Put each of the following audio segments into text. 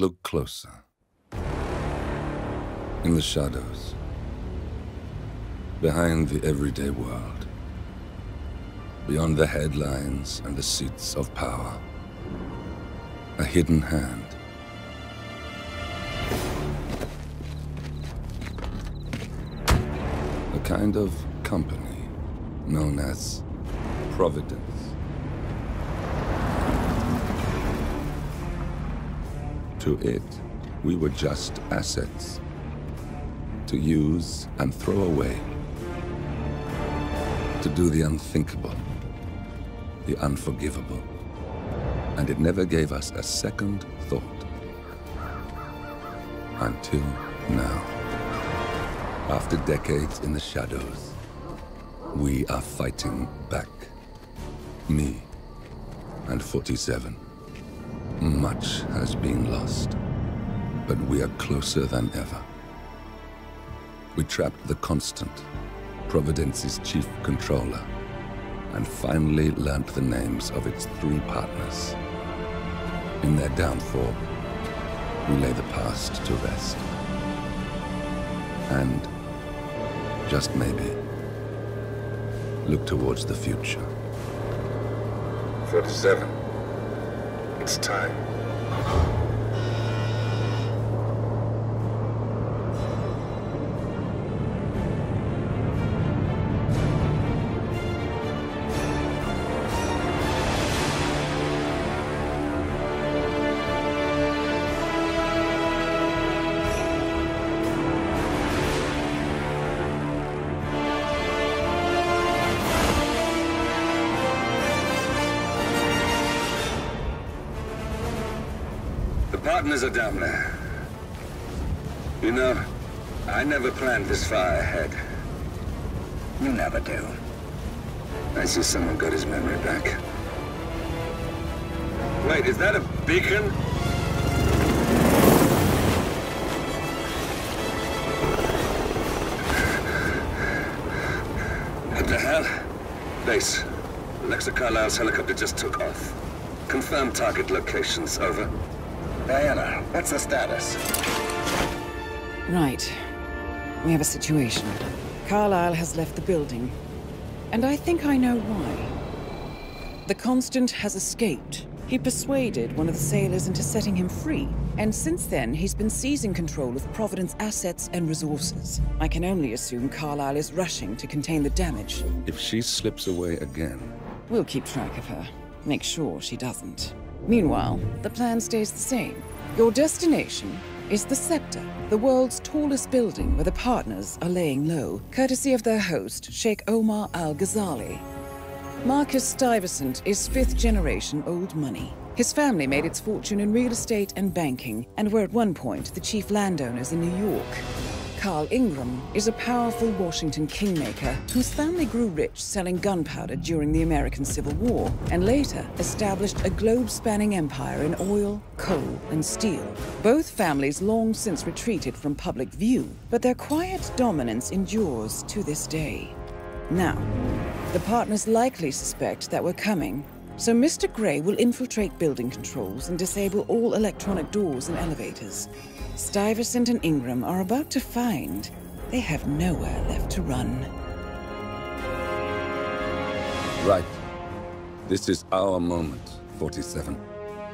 Look closer. In the shadows. Behind the everyday world. Beyond the headlines and the seats of power. A hidden hand. A kind of company known as Providence. To it, we were just assets. To use and throw away. To do the unthinkable. The unforgivable. And it never gave us a second thought. Until now. After decades in the shadows, we are fighting back. Me and 47. Much has been lost, but we are closer than ever. We trapped the Constant, Providence's chief controller, and finally learnt the names of its three partners. In their downfall, we lay the past to rest. And, just maybe, look towards the future. 47. It's time. Partners are down there. You know, I never planned this far ahead. You never do. I see someone got his memory back. Wait, is that a beacon? What the hell? Base. Alexa Carlisle's helicopter just took off. Confirm target locations, over. Diana, what's the status? Right. We have a situation. Carlisle has left the building. And I think I know why. The Constant has escaped. He persuaded one of the sailors into setting him free. And since then, he's been seizing control of Providence assets and resources. I can only assume Carlisle is rushing to contain the damage. If she slips away again, We'll keep track of her. Make sure she doesn't. Meanwhile, the plan stays the same. Your destination is the Scepter, the world's tallest building where the partners are laying low, courtesy of their host, Sheikh Omar Al Ghazali. Marcus Stuyvesant is fifth generation old money. His family made its fortune in real estate and banking, and were at one point the chief landowners in New York. Carl Ingram is a powerful Washington kingmaker whose family grew rich selling gunpowder during the American Civil War and later established a globe spanning empire in oil, coal, and steel. Both families long since retreated from public view, but their quiet dominance endures to this day. Now, the partners likely suspect that we're coming, so Mr. Grey will infiltrate building controls and disable all electronic doors and elevators. Stuyvesant and Ingram are about to find they have nowhere left to run. Right. This is our moment, 47.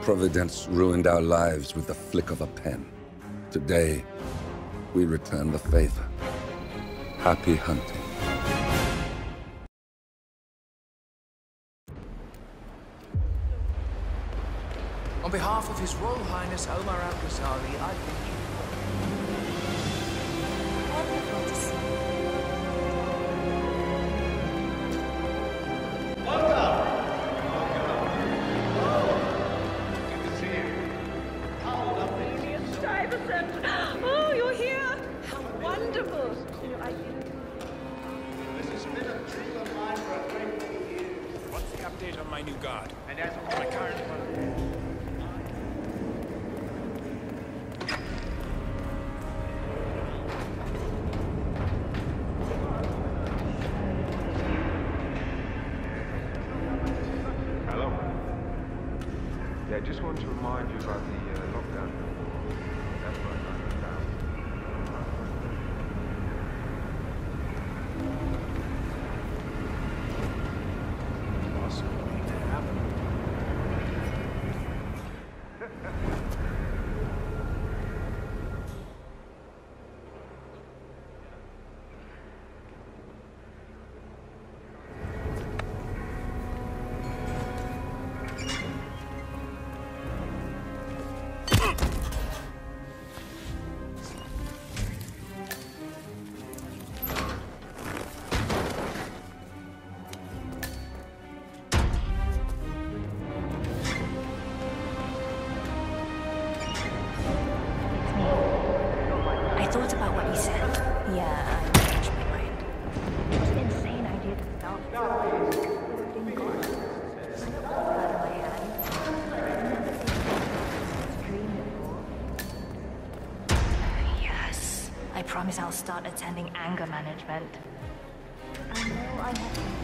Providence ruined our lives with the flick of a pen. Today, we return the favor. Happy hunting. On behalf of His Royal Highness Omar Al Ghazali, I bid you. Stuyvesant! Yeah, just want to remind you about the reset. Yeah, I changed my mind. It's an insane idea to stop. Yes. I promise I'll start attending anger management. I know I have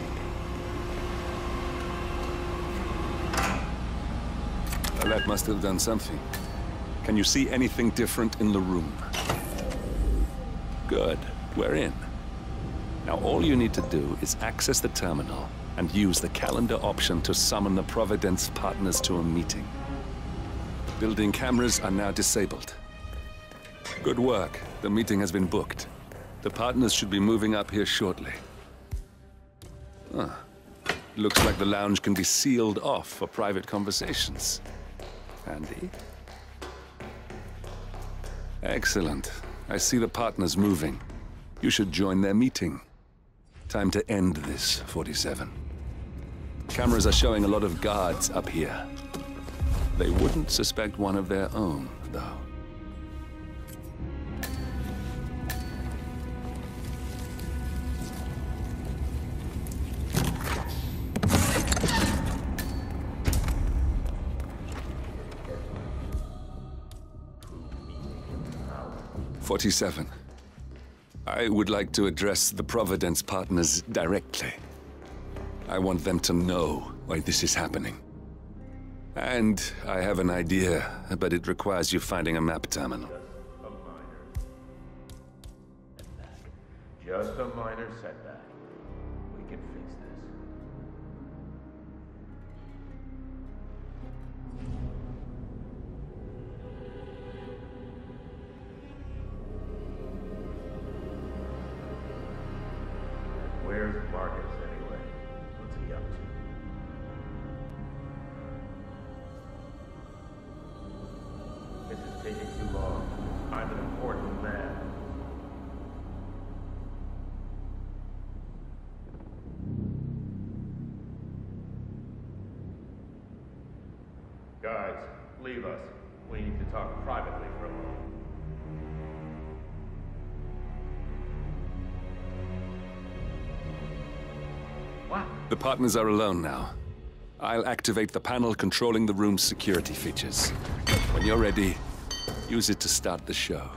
that must have done something. Can you see anything different in the room? Good. We're in. Now all you need to do is access the terminal and use the calendar option to summon the Providence partners to a meeting. Building cameras are now disabled. Good work. The meeting has been booked. The partners should be moving up here shortly. Huh. Looks like the lounge can be sealed off for private conversations. Handy. Excellent. I see the partners moving. You should join their meeting. Time to end this, 47. Cameras are showing a lot of guards up here. They wouldn't suspect one of their own, though. Forty-seven. I would like to address the Providence partners directly. I want them to know why this is happening. And I have an idea, but it requires you finding a map terminal. Just a minor setback. We can fix this. Taking too long. I'm an important man. Guys, leave us. We need to talk privately for a moment. What? The partners are alone now. I'll activate the panel controlling the room's security features. When you're ready, use it to start the show.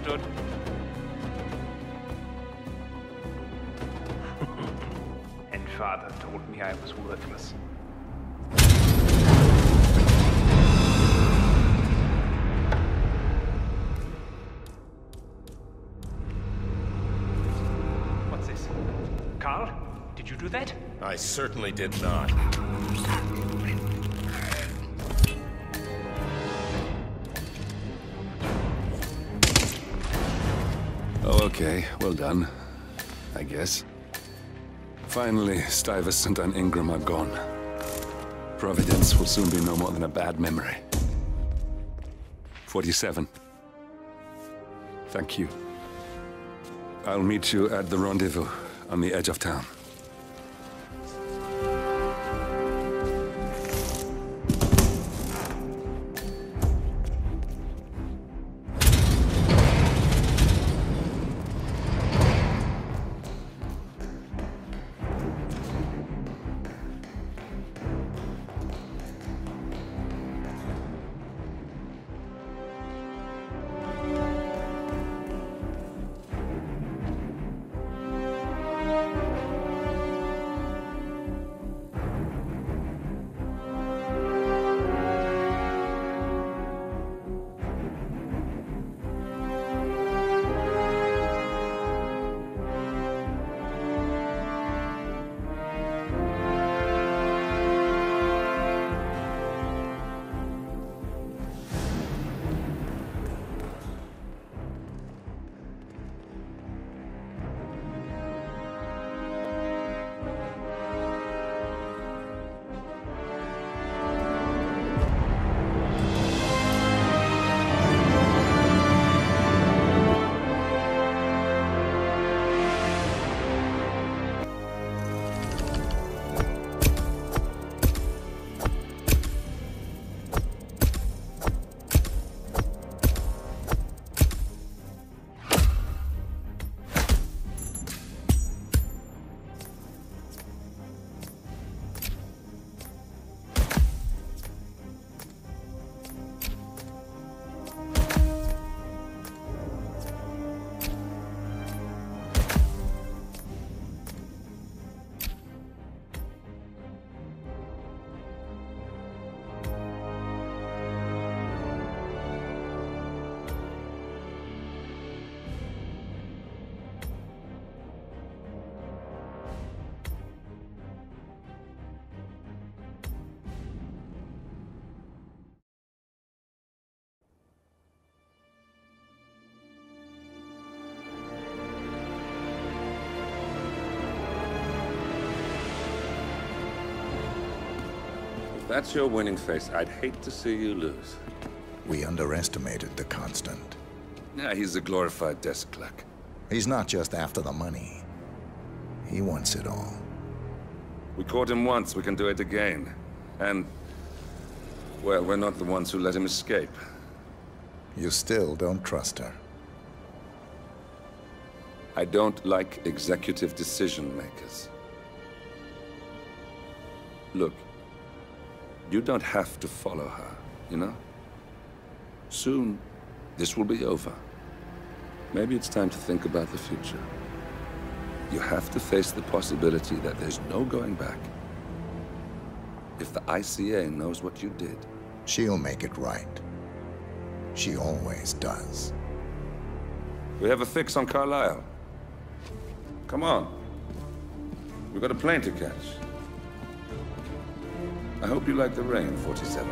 Understood. and father told me I was worthless. What's this? Carl? Did you do that? I certainly did not. Oh, okay. Well done. I guess. Finally, Stuyvesant and Ingram are gone. Providence will soon be no more than a bad memory. 47. Thank you. I'll meet you at the rendezvous on the edge of town. That's your winning face, I'd hate to see you lose. We underestimated the Constant. Yeah, he's a glorified desk clerk. He's not just after the money. He wants it all. We caught him once, we can do it again. And... Well, we're not the ones who let him escape. You still don't trust her. I don't like executive decision makers. Look, you don't have to follow her, you know? Soon, this will be over. Maybe it's time to think about the future. You have to face the possibility that there's no going back. If the ICA knows what you did... She'll make it right. She always does. We have a fix on Carlisle. Come on. We've got a plane to catch. I hope you like the rain, 47.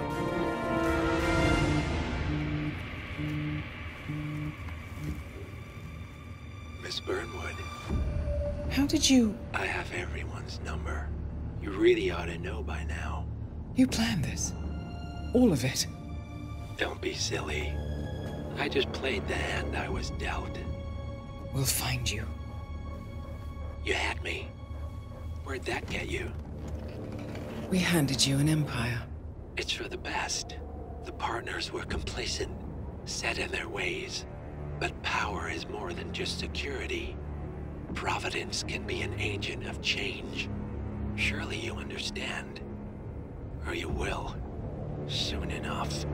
Miss Burnwood, How did you... I have everyone's number. You really ought to know by now. You planned this? All of it? Don't be silly. I just played the hand I was dealt. We'll find you. You had me. Where'd that get you? We handed you an empire. It's for the best. The partners were complacent, set in their ways. But power is more than just security. Providence can be an agent of change. Surely you understand. Or you will. Soon enough.